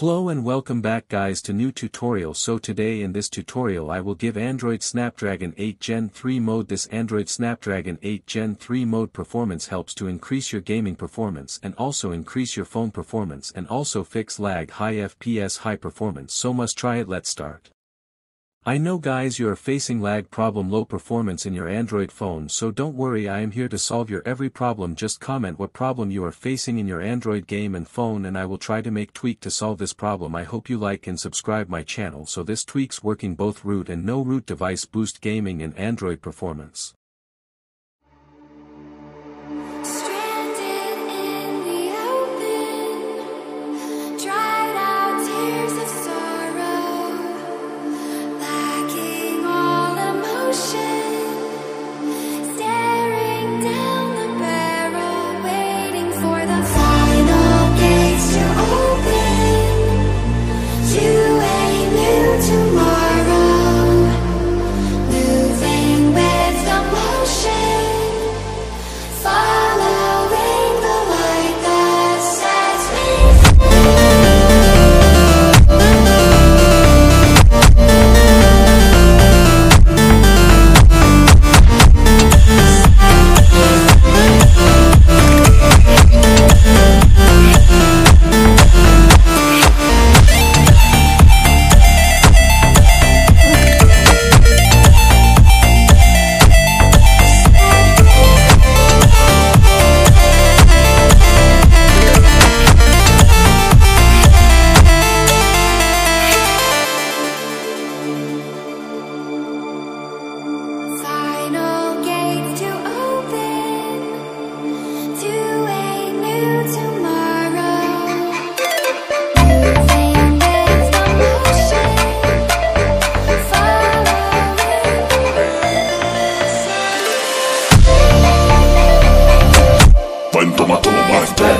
Hello and welcome back guys to new tutorial. So today in this tutorial I will give Android Snapdragon 8 Gen 3 mode. This Android Snapdragon 8 Gen 3 mode performance helps to increase your gaming performance and also increase your phone performance and also fix lag high FPS high performance. So must try it. Let's start. I know guys you are facing lag problem low performance in your Android phone so don't worry I am here to solve your every problem. Just comment what problem you are facing in your Android game and phone and I will try to make tweak to solve this problem. I hope you like and subscribe my channel. So this tweaks working both root and no root device boost gaming and Android performance. couple my back.